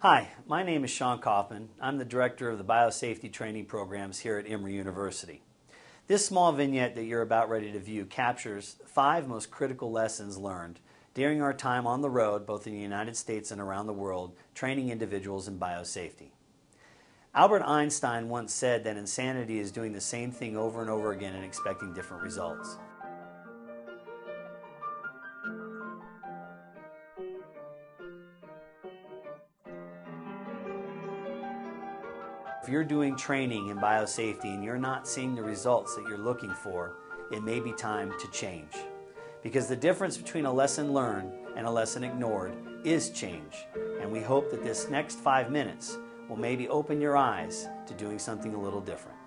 Hi, my name is Sean Kaufman. I'm the director of the biosafety training programs here at Emory University. This small vignette that you're about ready to view captures five most critical lessons learned during our time on the road, both in the United States and around the world, training individuals in biosafety. Albert Einstein once said that insanity is doing the same thing over and over again and expecting different results. If you're doing training in biosafety and you're not seeing the results that you're looking for, it may be time to change. Because the difference between a lesson learned and a lesson ignored is change. And we hope that this next five minutes will maybe open your eyes to doing something a little different.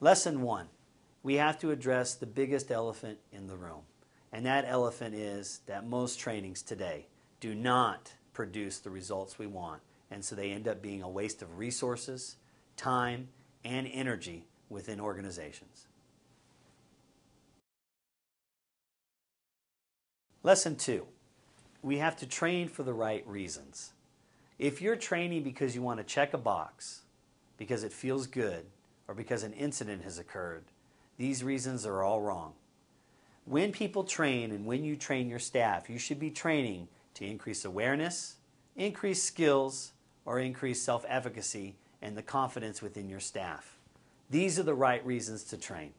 Lesson one we have to address the biggest elephant in the room. And that elephant is that most trainings today do not produce the results we want. And so they end up being a waste of resources, time, and energy within organizations. Lesson two we have to train for the right reasons. If you're training because you want to check a box, because it feels good, or because an incident has occurred, these reasons are all wrong. When people train and when you train your staff, you should be training to increase awareness, increase skills, or increase self efficacy and the confidence within your staff. These are the right reasons to train.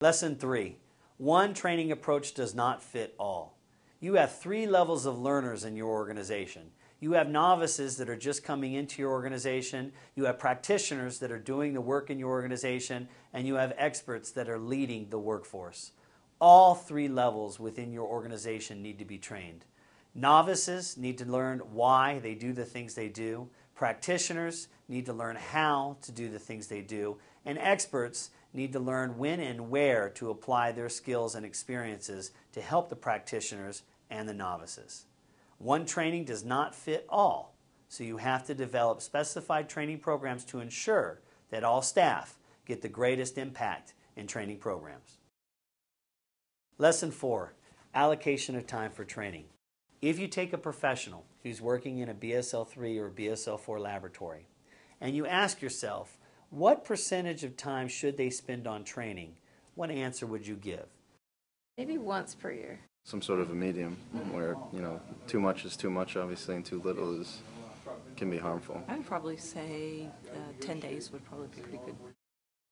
Lesson three one training approach does not fit all. You have three levels of learners in your organization. You have novices that are just coming into your organization. You have practitioners that are doing the work in your organization. And you have experts that are leading the workforce. All three levels within your organization need to be trained. Novices need to learn why they do the things they do. Practitioners need to learn how to do the things they do. And experts need to learn when and where to apply their skills and experiences to help the practitioners and the novices. One training does not fit all, so you have to develop specified training programs to ensure that all staff get the greatest impact in training programs. Lesson 4 Allocation of time for training. If you take a professional who's working in a BSL 3 or BSL 4 laboratory and you ask yourself, what percentage of time should they spend on training? What answer would you give? Maybe once per year some sort of a medium where you know too much is too much obviously and too little is can be harmful. I would probably say uh, 10 days would probably be pretty good.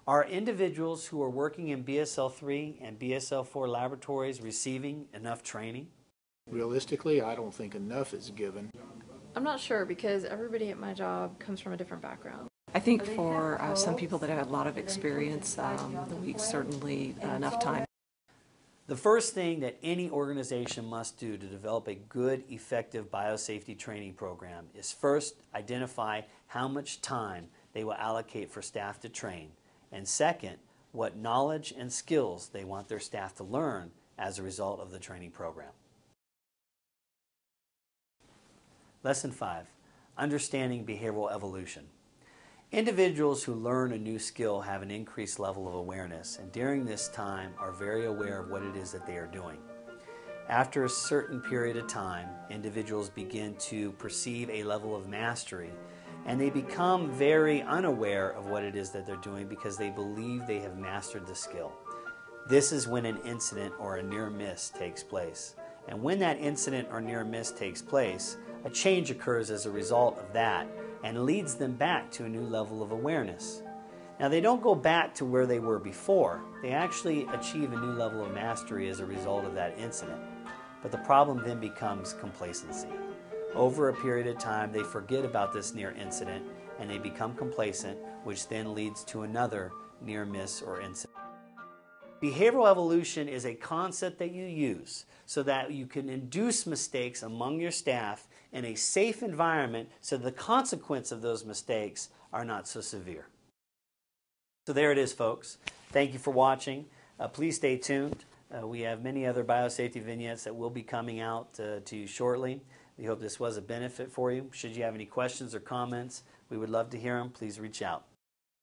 Are individuals who are working in bsl-3 and bsl-4 laboratories receiving enough training? Realistically i don't think enough is given. I'm not sure because everybody at my job comes from a different background. I think for uh, some people that have a lot of experience, um, the week's certainly uh, enough time. The first thing that any organization must do to develop a good, effective biosafety training program is first identify how much time they will allocate for staff to train, and second, what knowledge and skills they want their staff to learn as a result of the training program. Lesson 5 Understanding Behavioral Evolution. Individuals who learn a new skill have an increased level of awareness and during this time are very aware of what it is that they are doing. After a certain period of time, individuals begin to perceive a level of mastery and they become very unaware of what it is that they're doing because they believe they have mastered the skill. This is when an incident or a near miss takes place. And when that incident or near miss takes place, a change occurs as a result of that and leads them back to a new level of awareness. Now, they don't go back to where they were before, they actually achieve a new level of mastery as a result of that incident. But the problem then becomes complacency. Over a period of time, they forget about this near incident and they become complacent, which then leads to another near miss or incident. Behavioral evolution is a concept that you use so that you can induce mistakes among your staff in a safe environment so the consequence of those mistakes are not so severe. So there it is, folks. Thank you for watching. Uh, please stay tuned. Uh, we have many other biosafety vignettes that will be coming out uh, to you shortly. We hope this was a benefit for you. Should you have any questions or comments, we would love to hear them. Please reach out.